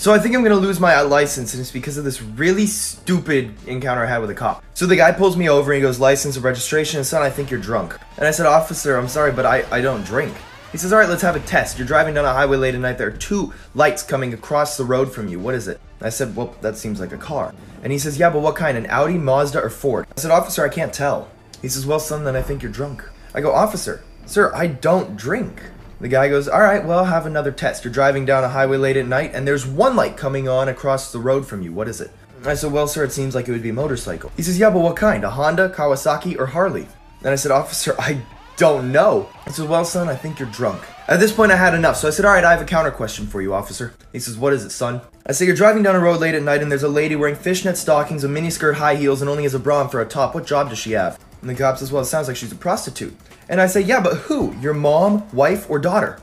So I think I'm gonna lose my license, and it's because of this really stupid encounter I had with a cop. So the guy pulls me over and he goes, license and registration, son, I think you're drunk. And I said, officer, I'm sorry, but I, I don't drink. He says, alright, let's have a test. You're driving down a highway late at night, there are two lights coming across the road from you. What is it? I said, well, that seems like a car. And he says, yeah, but what kind, an Audi, Mazda, or Ford? I said, officer, I can't tell. He says, well, son, then I think you're drunk. I go, officer, sir, I don't drink. The guy goes, All right, well, have another test. You're driving down a highway late at night, and there's one light coming on across the road from you. What is it? I said, Well, sir, it seems like it would be a motorcycle. He says, Yeah, but what kind? A Honda, Kawasaki, or Harley? And I said, Officer, I don't know. I said, Well, son, I think you're drunk. At this point, I had enough, so I said, All right, I have a counter question for you, officer. He says, What is it, son? I say, You're driving down a road late at night, and there's a lady wearing fishnet stockings, a miniskirt, high heels, and only has a bra for a top. What job does she have? And the cop says, Well, it sounds like she's a prostitute. And I say, Yeah, but who? Your mom, wife, or daughter?